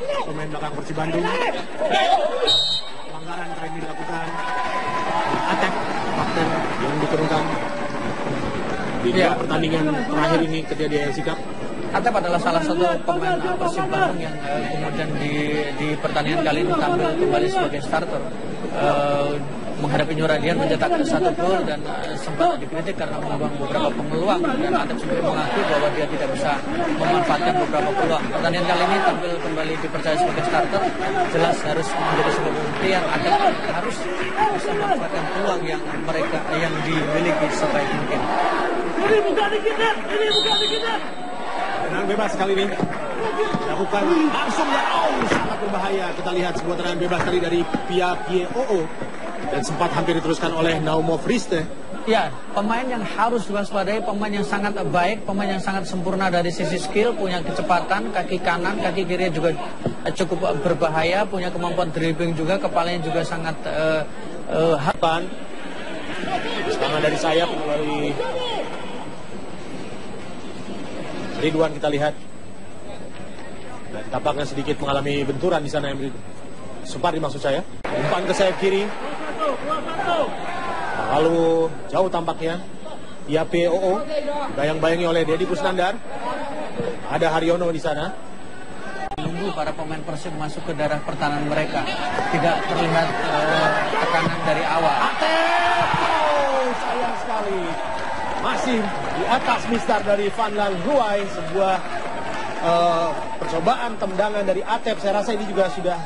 pemain belakang Persib Bandung. Pelanggaran kali ini dilakukan Atep, kapten yang diturunkan di Iya. pertandingan terakhir ini ketika dia sikap. Atep adalah salah satu pemain Persib Bandung yang eh, kemudian di, di pertandingan kali ini tampil kembali sebagai starter. Eh, menghadapi Nuradian mencetak satu gol dan eh, sempat dikritik karena membuang beberapa peluang. Dan Atep sendiri mengakui bahwa dia tidak bisa memanfaatkan beberapa peluang. Pertandingan kali ini tampil kembali dipercaya sebagai starter, jelas harus menjadi sebuah pembuktian. Atep harus bisa memanfaatkan peluang yang mereka yang dimiliki sebaik mungkin. Tendangan bebas kali ini. Dilakukan langsung ya. Oh sangat berbahaya. Kita lihat sebuah tendangan bebas tadi dari Pia Pie Oo dan sempat hampir diteruskan oleh Naumo Friste Ya, pemain yang harus diwaspadai, pemain yang sangat baik, pemain yang sangat sempurna dari sisi skill, punya kecepatan, kaki kanan, kaki kiri juga eh, cukup berbahaya, punya kemampuan dribbling juga, kepalanya juga sangat eh, eh, Depan serangan dari sayap melalui Ridwan kita lihat. Dan tampaknya sedikit mengalami benturan di sana yang Supardi maksud saya. Umpan ke sayap kiri lalu jauh tampaknya. Ya POO bayang-bayangi oleh Deddy Kusnandar ada Haryono di sana. Menunggu para pemain Persib masuk ke darah pertahanan mereka. Tidak terlihat eh, tekanan dari awal. Atep oh sayang sekali. Masih di atas mistar dari Van Lan Ruai sebuah eh, percobaan tendangan dari Atep. Saya rasa ini juga sudah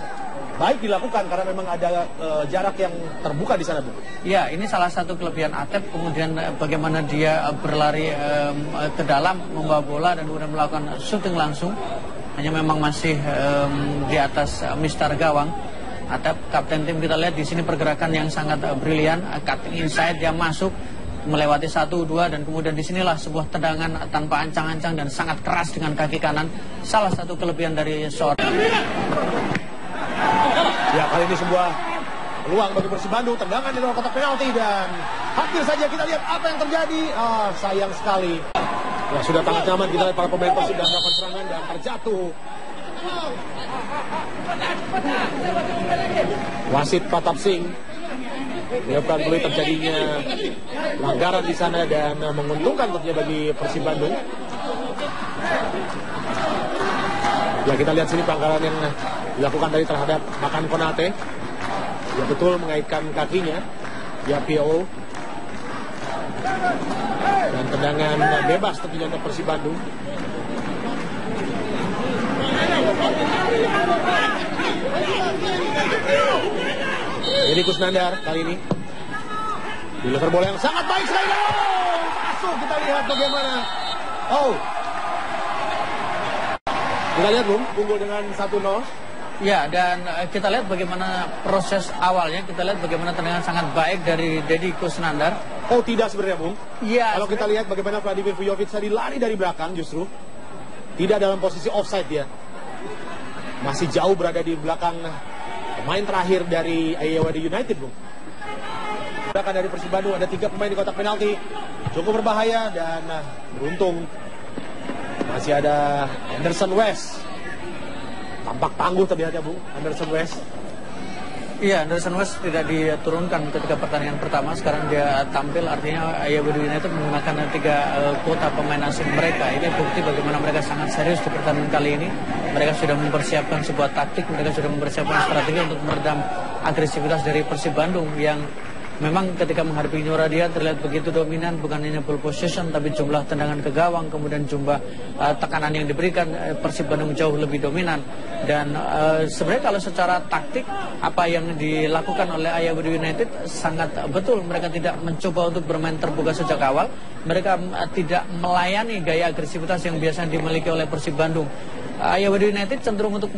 baik dilakukan karena memang ada eh, jarak yang terbuka di sana Bu. Ya, ini salah satu kelebihan Atep. Kemudian eh, bagaimana dia eh, berlari eh, ke dalam, membawa bola dan kemudian melakukan shooting langsung. Hanya memang masih em, di atas mistar gawang. Atep, kapten tim kita lihat di sini pergerakan yang sangat brilian. Cutting inside dia masuk melewati satu dua dan kemudian di sinilah sebuah tendangan tanpa ancang-ancang dan sangat keras dengan kaki kanan salah satu kelebihan dari seorang Ya kali ini sebuah peluang bagi Persib Bandung tendangan di luar kotak penalti dan hampir saja kita lihat apa yang terjadi. Ah sayang sekali. Ya sudah sangat nyaman kita lihat para pemain Persib dan melakukan serangan dan terjatuh. Wasit Pratap Singh menyebabkan peluit terjadinya pelanggaran di sana dan menguntungkan tentunya bagi Persib Bandung. Ya kita lihat sini pelanggaran yang dilakukan tadi terhadap Makan Konate. Ya betul mengaitkan kakinya. Ya PO. Dan tendangan bebas tentunya untuk Persib Bandung. Ini Kusnandar kali ini. Deliver bola yang sangat baik sekali. Masuk kita lihat bagaimana. Oh, kita lihat Bung, unggul dengan 1-0. Ya, dan eh, kita lihat bagaimana proses awalnya, kita lihat bagaimana tendangan sangat baik dari Deddy Kusnandar. Oh tidak sebenarnya Bung. Iya, Kalau kita lihat bagaimana Vladimir Vujovic tadi lari dari belakang justru. Tidak dalam posisi offside dia. Masih jauh berada di belakang pemain terakhir dari Ayawada United Bung. Belakang dari Persib Bandung ada tiga pemain di kotak penalti. Cukup berbahaya dan nah, beruntung masih ada Anderson West. Tampak tangguh terlihatnya Bung, Anderson West. Iya, Anderson West tidak diturunkan ketika pertandingan pertama. Sekarang dia tampil, artinya Ayawada United menggunakan tiga eh, kuota pemain asing mereka. Ini bukti bagaimana mereka sangat serius di pertandingan kali ini. Mereka sudah mempersiapkan sebuah taktik, mereka sudah mempersiapkan strategi untuk meredam agresivitas dari Persib Bandung yang memang ketika menghadapi Nuradia terlihat begitu dominan bukan hanya ball possession tapi jumlah tendangan ke gawang kemudian jumlah uh, tekanan yang diberikan uh, Persib Bandung jauh lebih dominan. Dan uh, sebenarnya kalau secara taktik apa yang dilakukan oleh Ayawada United sangat betul. Mereka tidak mencoba untuk bermain terbuka sejak awal. Mereka uh, tidak melayani gaya agresivitas yang biasa dimiliki oleh Persib Bandung. Ayawada United cenderung untuk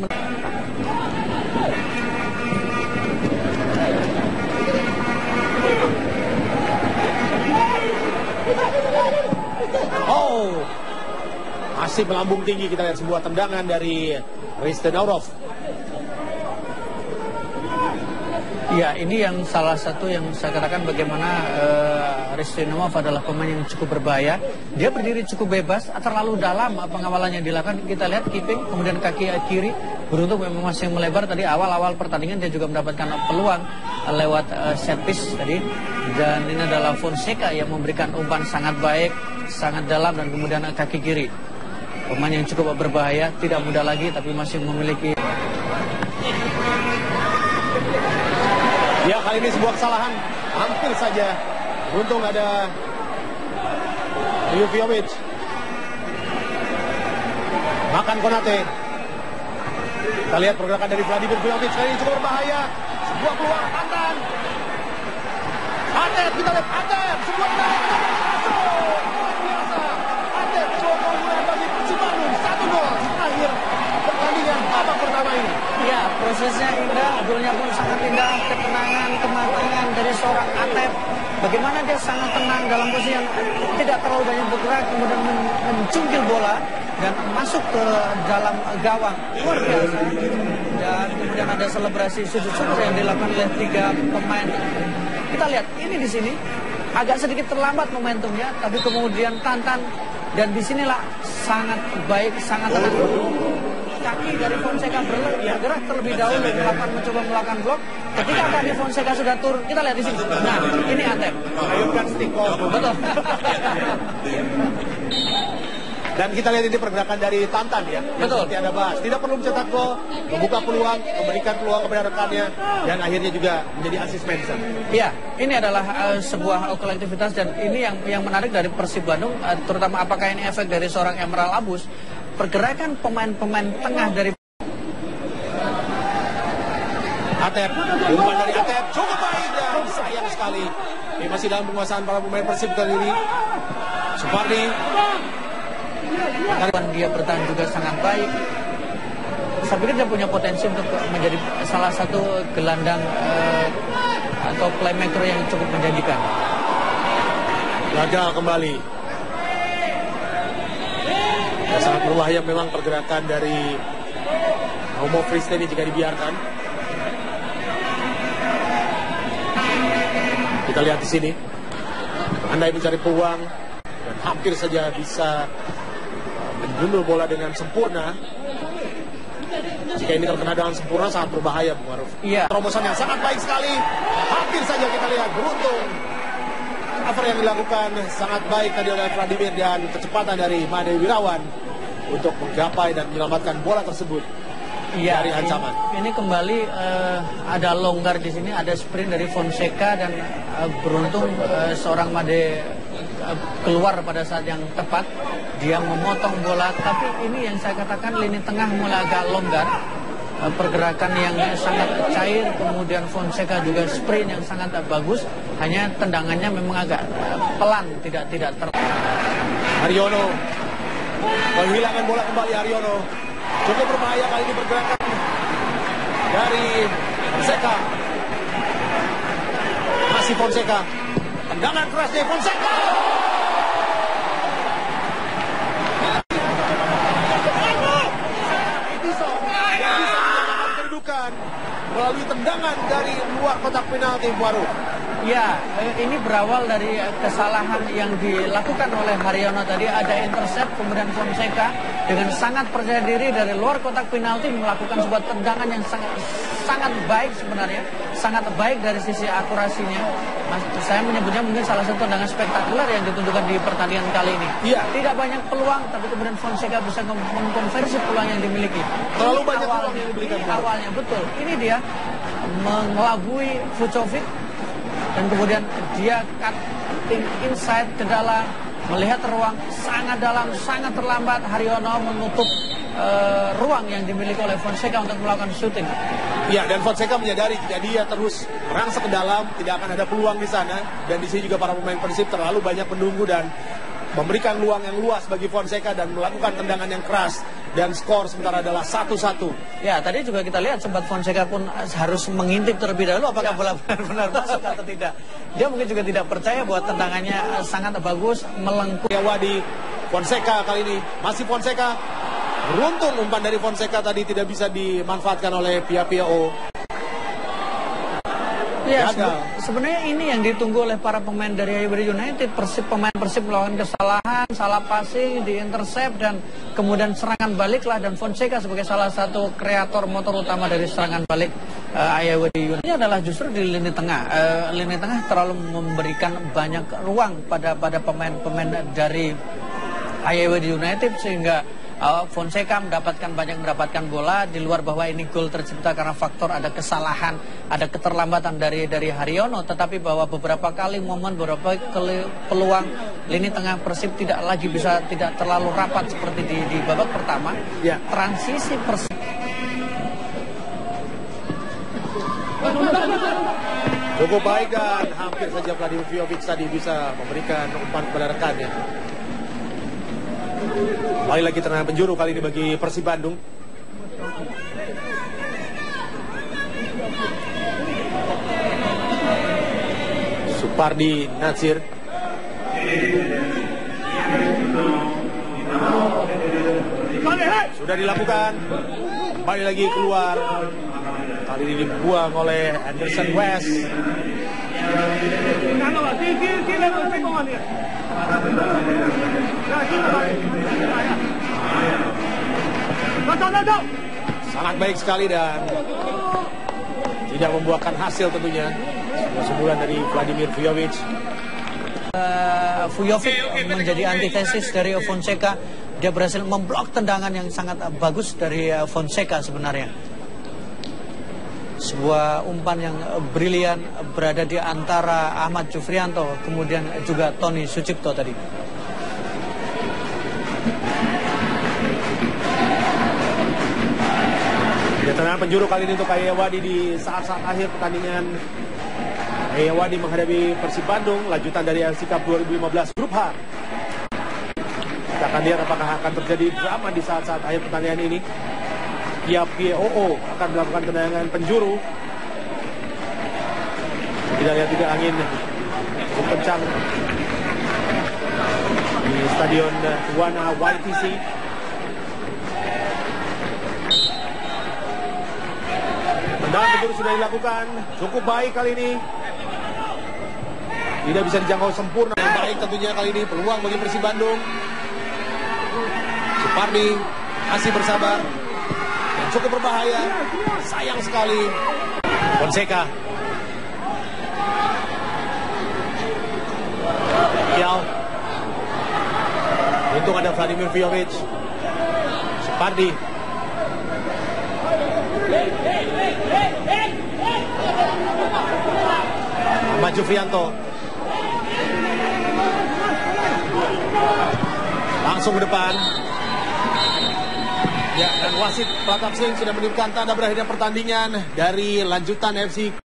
Oh, masih melambung tinggi kita lihat sebuah tendangan dari Ristenaurov. Ya, ini yang salah satu yang saya katakan bagaimana uh, Ristinov adalah pemain yang cukup berbahaya. Dia berdiri cukup bebas, terlalu dalam pengawalannya dilakukan. Kita lihat keeping, kemudian kaki kiri beruntung memang masih melebar tadi awal-awal pertandingan dia juga mendapatkan peluang lewat uh, set piece tadi dan ini adalah Fonseca yang memberikan umpan sangat baik, sangat dalam dan kemudian kaki kiri. Pemain yang cukup berbahaya, tidak mudah lagi tapi masih memiliki Ya kali ini sebuah kesalahan hampir saja. Untung ada Juviovic. Makan Konate. Kita lihat pergerakan dari Vladimir Juviovic kali ini cukup berbahaya. Sebuah peluang Tantan. Atep, kita lihat Atep. Sebuah tendangan masuk. Luar biasa. Atep sebuah keunggulan bagi Persib Bandung. Satu gol akhir pertandingan babak pertama ini. Ya, prosesnya indah, golnya pun sangat indah, ketenangan, kematangan dari seorang Atep. Bagaimana dia sangat tenang dalam posisi yang tidak terlalu banyak bergerak, kemudian men- mencungkil bola dan masuk ke dalam gawang. Luar biasa. Dan kemudian ada selebrasi sudut syukur yang dilakukan oleh tiga pemain. Kita lihat, ini di sini agak sedikit terlambat momentumnya, tapi kemudian Tantan dan di sinilah sangat baik, sangat tenang kaki dari Fonseca ber- bergerak terlebih dahulu melakukan mencoba melakukan blok. Ketika kaki Fonseca sudah turun, kita lihat di sini. Nah, ini Atep. Ayunkan stick Betul. Dan kita lihat ini pergerakan dari Tantan ya. Betul. Seperti Anda bahas. Tidak perlu mencetak gol, membuka peluang, memberikan peluang kepada rekannya, dan akhirnya juga menjadi asisten. Ya, ini adalah eh, sebuah kolektivitas dan ini yang yang menarik dari Persib Bandung, eh, terutama apakah ini efek dari seorang Emerald Abus, pergerakan pemain-pemain tengah dari Atep, umpan dari Atep cukup baik dan sayang sekali. Ini masih dalam penguasaan para pemain Persib kali ini. Supardi, dan dia bertahan juga sangat baik. Saya pikir dia punya potensi untuk menjadi salah satu gelandang eh, atau playmaker yang cukup menjanjikan. gagal kembali. Ya, sangat berbahaya memang pergerakan dari Homo Friste ini jika dibiarkan. Kita lihat di sini. Andai mencari peluang dan hampir saja bisa menjundul bola dengan sempurna. Jika ini terkena dengan sempurna sangat berbahaya, Bung Aruf. Iya. Terobosan yang sangat baik sekali. Hampir saja kita lihat beruntung. Cover yang dilakukan sangat baik tadi oleh Vladimir dan kecepatan dari Made Wirawan untuk menggapai dan menyelamatkan bola tersebut Iya, dari ancaman. Ini, ini kembali eh, ada longgar di sini, ada sprint dari Fonseca dan eh, beruntung eh, seorang Made eh, keluar pada saat yang tepat. Dia memotong bola, tapi ini yang saya katakan lini tengah mulai agak longgar. Pergerakan yang sangat cair, kemudian Fonseca juga sprint yang sangat bagus. Hanya tendangannya memang agak pelan, tidak tidak ter. Haryono menghilangkan bola kembali Haryono cukup berbahaya kali ini pergerakan dari Fonseca masih Fonseca tendangan keras dari Fonseca melalui tendangan dari luar kotak penalti baru Ya, eh, ini berawal dari eh, kesalahan yang dilakukan oleh Haryono tadi. Ada intercept, kemudian Fonseca dengan sangat percaya diri dari luar kotak penalti melakukan sebuah tendangan yang sangat sangat baik sebenarnya, sangat baik dari sisi akurasinya. Mas, saya menyebutnya mungkin salah satu tendangan spektakuler yang ditunjukkan di pertandingan kali ini. Iya. Tidak banyak peluang, tapi kemudian Fonseca bisa mengkonversi peluang yang dimiliki. Terlalu banyak awalnya, peluang yang diberikan. awalnya betul. Ini dia mengelabui Vucovic dan kemudian dia cutting inside ke dalam melihat ruang sangat dalam sangat terlambat Haryono menutup eh, ruang yang dimiliki oleh Fonseca untuk melakukan shooting Ya, dan Fonseca menyadari jika dia terus merangsek ke dalam, tidak akan ada peluang di sana. Dan di sini juga para pemain Persib terlalu banyak menunggu dan memberikan luang yang luas bagi Fonseca dan melakukan tendangan yang keras. Dan skor sementara adalah satu-satu. ya tadi juga kita lihat sempat Fonseca pun harus mengintip terlebih dahulu apakah bola benar-benar masuk atau tidak dia mungkin juga tidak percaya bahwa tendangannya sangat bagus melengkung Ya Wadi, Fonseca kali ini masih Fonseca. Beruntung umpan dari Fonseca tadi tidak bisa dimanfaatkan oleh pihak PAO. Ya, gagal. sebe- sebenarnya ini yang ditunggu oleh para pemain dari Ayubari United. Persib pemain Persib melakukan kesalahan, salah passing, di intercept dan kemudian serangan baliklah dan Fonseca sebagai salah satu kreator motor utama dari serangan balik uh, Ayubari United. Ini adalah justru di lini tengah. Eh, lini tengah terlalu memberikan banyak ruang pada pada pemain-pemain dari Ayewadi United sehingga uh, Fonseca mendapatkan banyak mendapatkan bola di luar bahwa ini gol tercipta karena faktor ada kesalahan, ada keterlambatan dari dari Haryono tetapi bahwa beberapa kali momen beberapa kali peluang lini tengah Persib tidak lagi bisa tidak terlalu rapat seperti di di babak pertama. Ya. Transisi Persib Cukup baik dan hampir saja Vladimir Vjovic tadi bisa memberikan umpan kepada rekannya. Kembali lagi tendangan penjuru kali ini bagi Persib Bandung. Supardi Natsir. Sudah dilakukan. Kembali lagi keluar. Kali ini dibuang oleh Anderson West. Sangat baik sekali dan tidak membuahkan hasil tentunya. Sebuah dari Vladimir Vjovic. uh, Vujovic menjadi antitesis dari Fonseca. Dia berhasil memblok tendangan yang sangat bagus dari uh, Fonseca sebenarnya. Sebuah umpan yang uh, brilian berada di antara Ahmad Jufrianto kemudian juga Tony Sucipto tadi. Ya, tendangan penjuru kali ini untuk Ayawadi di saat-saat akhir pertandingan. Ayawadi menghadapi Persib Bandung, lanjutan dari AFC Cup 2015 Grup H. Kita akan lihat apakah akan terjadi drama di saat-saat akhir pertandingan ini. Pia POO akan melakukan tendangan penjuru. Kita lihat juga angin kencang di Stadion Wana YTC. Tendangan penjuru sudah dilakukan, cukup baik kali ini. Tidak bisa dijangkau sempurna. Yang baik tentunya kali ini peluang bagi Persib Bandung. Supardi masih bersabar. Cukup berbahaya. Sayang sekali. Fonseca. Kial. Untung ada Vladimir Vjovic. Supardi. Ahmad Jufrianto. Langsung ke depan. Ya, dan wasit Pratap Singh sudah menunjukkan tanda berakhirnya pertandingan dari lanjutan FC